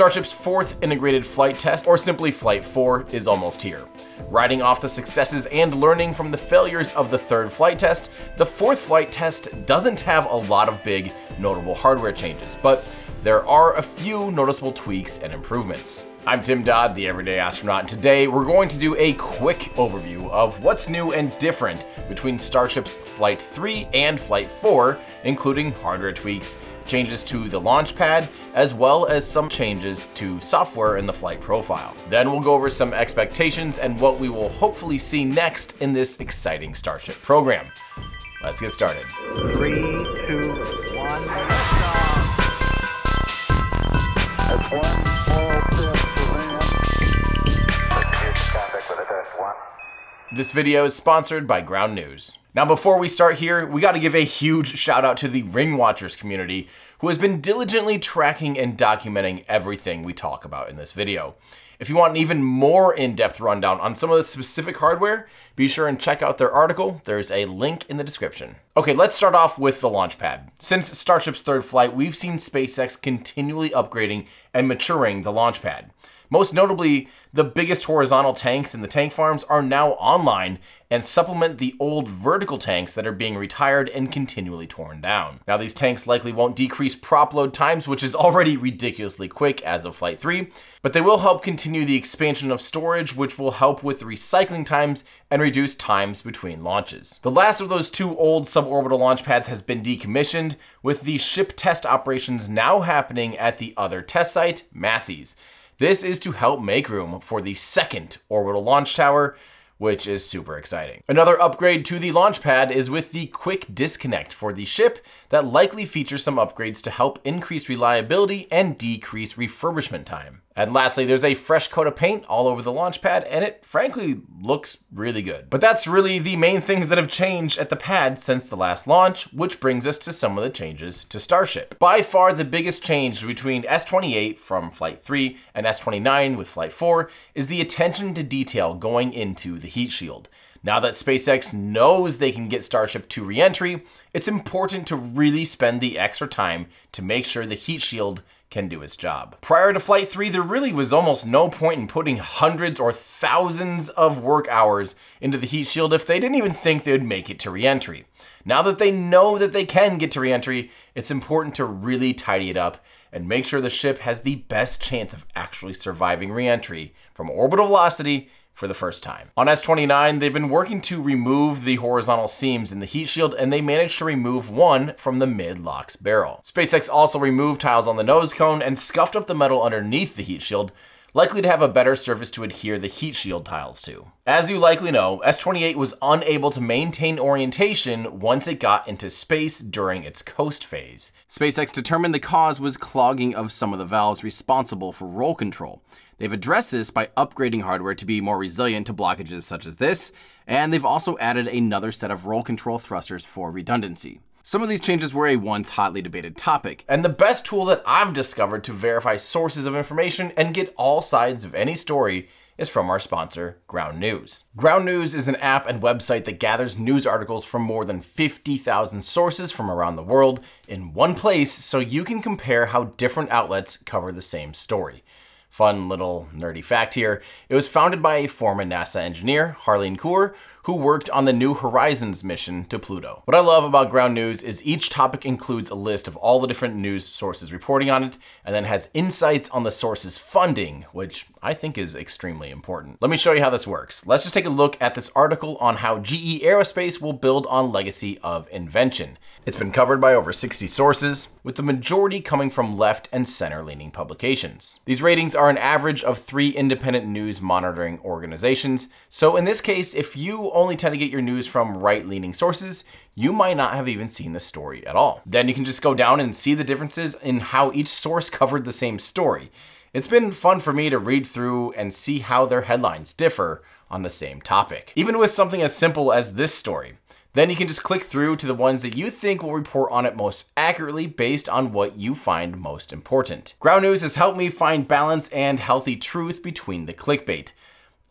Starship's fourth integrated flight test, or simply Flight 4, is almost here. Riding off the successes and learning from the failures of the third flight test, the fourth flight test doesn't have a lot of big, notable hardware changes, but there are a few noticeable tweaks and improvements. I'm Tim Dodd, the Everyday Astronaut, and today we're going to do a quick overview of what's new and different between Starship's Flight 3 and Flight 4, including hardware tweaks, changes to the launch pad, as well as some changes to software in the flight profile. Then we'll go over some expectations and what we will hopefully see next in this exciting Starship program. Let's get started. Three, This video is sponsored by Ground News. Now before we start here, we gotta give a huge shout out to the Ring Watchers community who has been diligently tracking and documenting everything we talk about in this video. If you want an even more in-depth rundown on some of the specific hardware, be sure and check out their article. There's a link in the description. Okay, let's start off with the launch pad. Since Starship's third flight, we've seen SpaceX continually upgrading and maturing the launch pad. Most notably, the biggest horizontal tanks in the tank farms are now online and supplement the old vertical tanks that are being retired and continually torn down. Now these tanks likely won't decrease prop load times, which is already ridiculously quick as of Flight 3, but they will help continue the expansion of storage, which will help with recycling times and reduce times between launches. The last of those two old suborbital launch pads has been decommissioned, with the ship test operations now happening at the other test site, Massey's. This is to help make room for the second orbital launch tower, which is super exciting. Another upgrade to the launch pad is with the quick disconnect for the ship that likely features some upgrades to help increase reliability and decrease refurbishment time. And lastly, there's a fresh coat of paint all over the launch pad, and it frankly looks really good. But that's really the main things that have changed at the pad since the last launch, which brings us to some of the changes to Starship. By far the biggest change between S-28 from Flight 3 and S-29 with Flight 4 is the attention to detail going into the heat shield. Now that SpaceX knows they can get Starship to reentry, it's important to really spend the extra time to make sure the heat shield can do its job. Prior to Flight 3, there really was almost no point in putting hundreds or thousands of work hours into the heat shield if they didn't even think they would make it to reentry. Now that they know that they can get to reentry, it's important to really tidy it up and make sure the ship has the best chance of actually surviving reentry from orbital velocity for the first time. On S29, they've been working to remove the horizontal seams in the heat shield, and they managed to remove one from the mid-LOX barrel. SpaceX also removed tiles on the nose cone and scuffed up the metal underneath the heat shield, likely to have a better surface to adhere the heat shield tiles to. As you likely know, S-28 was unable to maintain orientation once it got into space during its coast phase. SpaceX determined the cause was clogging of some of the valves responsible for roll control. They've addressed this by upgrading hardware to be more resilient to blockages such as this, and they've also added another set of roll control thrusters for redundancy. Some of these changes were a once hotly debated topic, and the best tool that I've discovered to verify sources of information and get all sides of any story is from our sponsor, Ground News. Ground News is an app and website that gathers news articles from more than 50,000 sources from around the world in one place so you can compare how different outlets cover the same story. Fun little nerdy fact here. It was founded by a former NASA engineer, Harleen Kaur, who worked on the New Horizons mission to Pluto. What I love about Ground News is each topic includes a list of all the different news sources reporting on it, and then has insights on the source's funding, which I think is extremely important. Let me show you how this works. Let's just take a look at this article on how GE Aerospace will build on legacy of invention. It's been covered by over 60 sources, with the majority coming from left and center leaning publications. These ratings are an average of three independent news monitoring organizations, so in this case, if only tend to get your news from right-leaning sources, you might not have even seen the story at all. Then you can just go down and see the differences in how each source covered the same story. It's been fun for me to read through and see how their headlines differ on the same topic. Even with something as simple as this story. Then you can just click through to the ones that you think will report on it most accurately based on what you find most important. Ground News has helped me find balance and healthy truth between the clickbait.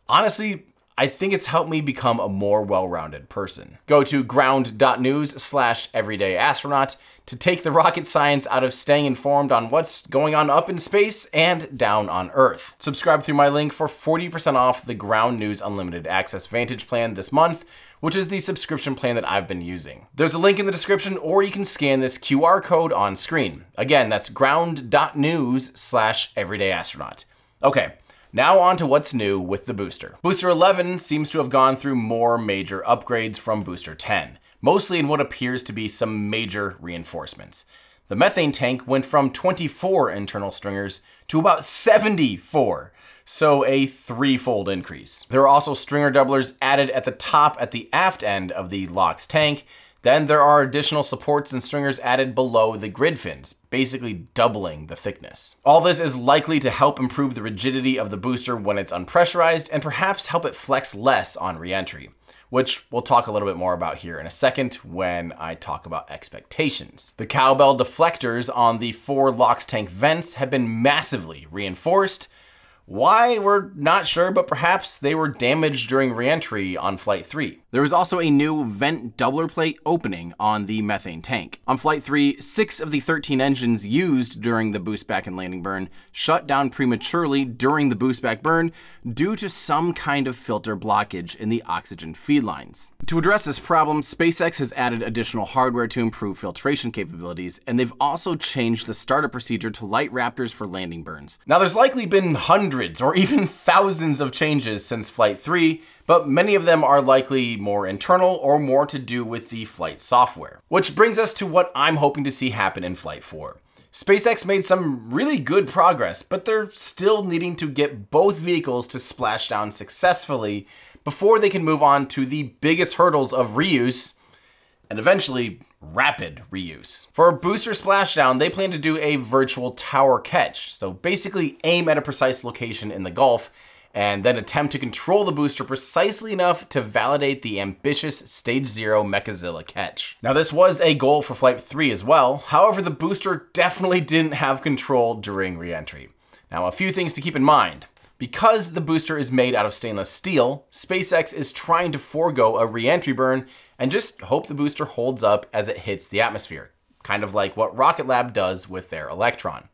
Honestly, I think it's helped me become a more well-rounded person. Go to ground.news slash everyday astronaut to take the rocket science out of staying informed on what's going on up in space and down on Earth. Subscribe through my link for 40% off the Ground News Unlimited Access Vantage plan this month, which is the subscription plan that I've been using. There's a link in the description or you can scan this QR code on screen. Again, that's ground.news slash everyday astronaut. Okay, now on to what's new with the booster. Booster 11 seems to have gone through more major upgrades from Booster 10, mostly in what appears to be some major reinforcements. The methane tank went from 24 internal stringers to about 74, so a threefold increase. There are also stringer doublers added at the top at the aft end of the LOX tank, then there are additional supports and stringers added below the grid fins, basically doubling the thickness. All this is likely to help improve the rigidity of the booster when it's unpressurized and perhaps help it flex less on reentry, which we'll talk a little bit more about here in a second when I talk about expectations. The cowbell deflectors on the four LOX tank vents have been massively reinforced, why, we're not sure, but perhaps they were damaged during reentry on Flight 3. There was also a new vent doubler plate opening on the methane tank. On Flight 3, six of the 13 engines used during the boost back and landing burn shut down prematurely during the boost back burn due to some kind of filter blockage in the oxygen feed lines. To address this problem, SpaceX has added additional hardware to improve filtration capabilities, and they've also changed the startup procedure to light Raptors for landing burns. Now, there's likely been hundreds or even thousands of changes since Flight 3, but many of them are likely more internal or more to do with the flight software. Which brings us to what I'm hoping to see happen in Flight 4. SpaceX made some really good progress, but they're still needing to get both vehicles to splash down successfully before they can move on to the biggest hurdles of reuse and eventually rapid reuse. For a booster splashdown, they plan to do a virtual tower catch. So basically aim at a precise location in the Gulf and then attempt to control the booster precisely enough to validate the ambitious Stage Zero Mechazilla catch. Now this was a goal for Flight 3 as well, however the booster definitely didn't have control during reentry. Now a few things to keep in mind. Because the booster is made out of stainless steel, SpaceX is trying to forego a reentry burn and just hope the booster holds up as it hits the atmosphere, kind of like what Rocket Lab does with their Electron.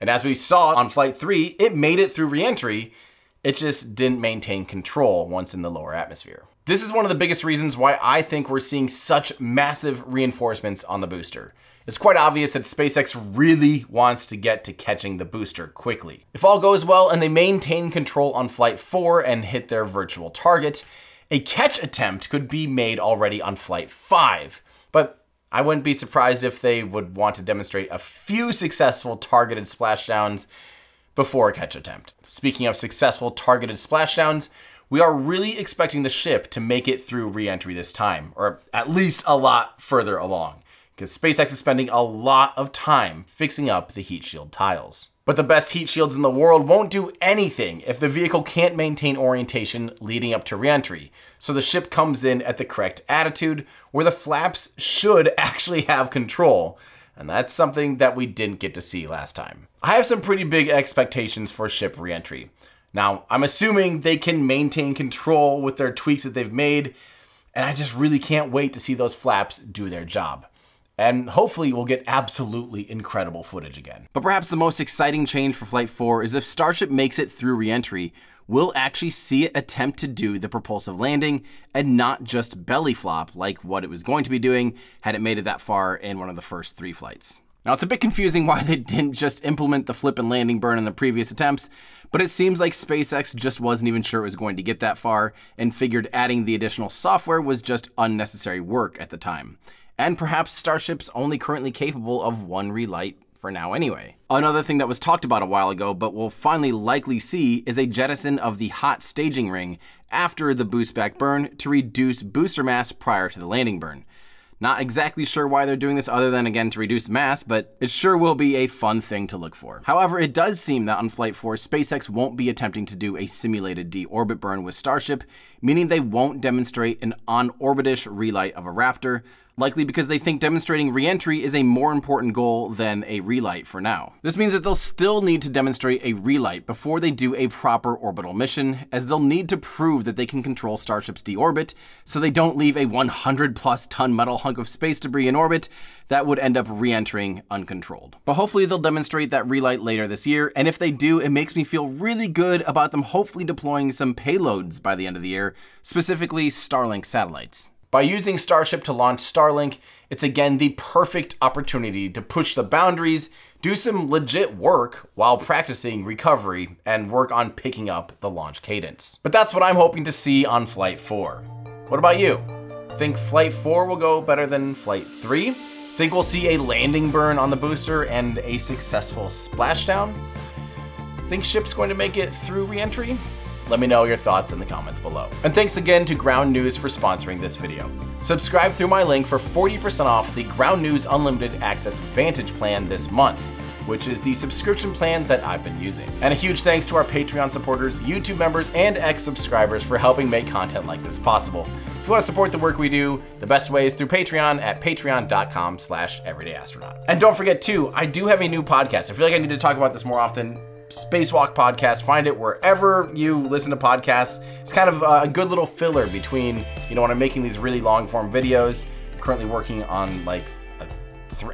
And as we saw on Flight 3, it made it through reentry, it just didn't maintain control once in the lower atmosphere. This is one of the biggest reasons why I think we're seeing such massive reinforcements on the booster. It's quite obvious that SpaceX really wants to get to catching the booster quickly. If all goes well and they maintain control on Flight 4 and hit their virtual target, a catch attempt could be made already on Flight 5. But I wouldn't be surprised if they would want to demonstrate a few successful targeted splashdowns before a catch attempt. Speaking of successful targeted splashdowns, we are really expecting the ship to make it through reentry this time, or at least a lot further along, because SpaceX is spending a lot of time fixing up the heat shield tiles. But the best heat shields in the world won't do anything if the vehicle can't maintain orientation leading up to reentry, so the ship comes in at the correct attitude, where the flaps should actually have control, and that's something that we didn't get to see last time. I have some pretty big expectations for ship reentry. Now, I'm assuming they can maintain control with their tweaks that they've made, and I just really can't wait to see those flaps do their job. And hopefully we'll get absolutely incredible footage again. But perhaps the most exciting change for Flight 4 is if Starship makes it through reentry, we'll actually see it attempt to do the propulsive landing and not just belly flop like what it was going to be doing had it made it that far in one of the first three flights. Now, it's a bit confusing why they didn't just implement the flip and landing burn in the previous attempts, but it seems like SpaceX just wasn't even sure it was going to get that far and figured adding the additional software was just unnecessary work at the time. And perhaps Starship's only currently capable of one relight for now anyway. Another thing that was talked about a while ago, but we'll finally likely see, is a jettison of the hot staging ring after the boost back burn to reduce booster mass prior to the landing burn. Not exactly sure why they're doing this other than again to reduce mass, but it sure will be a fun thing to look for. However, it does seem that on Flight 4, SpaceX won't be attempting to do a simulated deorbit burn with Starship, meaning they won't demonstrate an on-orbitish relight of a Raptor, likely because they think demonstrating re-entry is a more important goal than a relight for now. This means that they'll still need to demonstrate a relight before they do a proper orbital mission, as they'll need to prove that they can control Starship's deorbit, so they don't leave a 100 plus ton metal hunk of space debris in orbit that would end up re-entering uncontrolled. But hopefully they'll demonstrate that relight later this year, and if they do, it makes me feel really good about them hopefully deploying some payloads by the end of the year, specifically Starlink satellites. By using Starship to launch Starlink, it's again the perfect opportunity to push the boundaries, do some legit work while practicing recovery, and work on picking up the launch cadence. But that's what I'm hoping to see on Flight 4. What about you? Think Flight 4 will go better than Flight 3? Think we'll see a landing burn on the booster and a successful splashdown? Think ship's going to make it through reentry? Let me know your thoughts in the comments below. And thanks again to Ground News for sponsoring this video. Subscribe through my link for 40% off the Ground News Unlimited Access Vantage plan this month which is the subscription plan that I've been using. And a huge thanks to our Patreon supporters, YouTube members, and ex-subscribers for helping make content like this possible. If you want to support the work we do, the best way is through Patreon at patreon.com slash everydayastronaut. And don't forget too, I do have a new podcast. I feel like I need to talk about this more often. Spacewalk podcast. Find it wherever you listen to podcasts. It's kind of a good little filler between, you know, when I'm making these really long form videos. I'm currently working on like,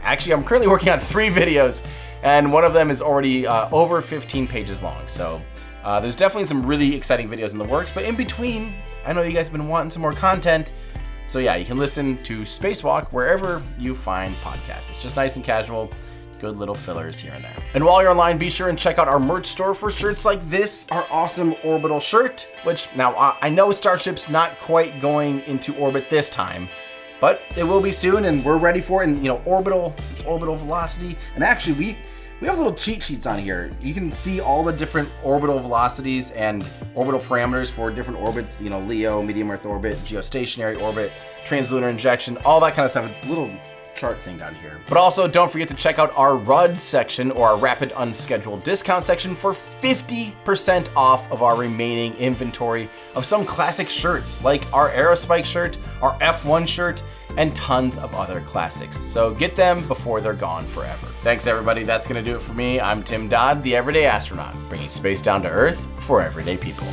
actually, I'm currently working on three videos, and one of them is already uh, over 15 pages long. So uh, there's definitely some really exciting videos in the works, but in between, I know you guys have been wanting some more content. So yeah, you can listen to Spacewalk wherever you find podcasts. It's just nice and casual good little fillers here and there. And while you're online, be sure and check out our merch store for shirts like this, our awesome orbital shirt, which now I know Starship's not quite going into orbit this time, but it will be soon and we're ready for it. And you know, orbital, it's orbital velocity. And actually we, we have little cheat sheets on here. You can see all the different orbital velocities and orbital parameters for different orbits, you know, LEO, medium Earth orbit, geostationary orbit, translunar injection, all that kind of stuff. It's a little chart thing down here. But also don't forget to check out our RUD section or our rapid unscheduled discount section for 50% off of our remaining inventory of some classic shirts like our Aerospike shirt, our F1 shirt, and tons of other classics. So get them before they're gone forever. Thanks everybody, that's gonna do it for me. I'm Tim Dodd, the Everyday Astronaut, bringing space down to Earth for everyday people.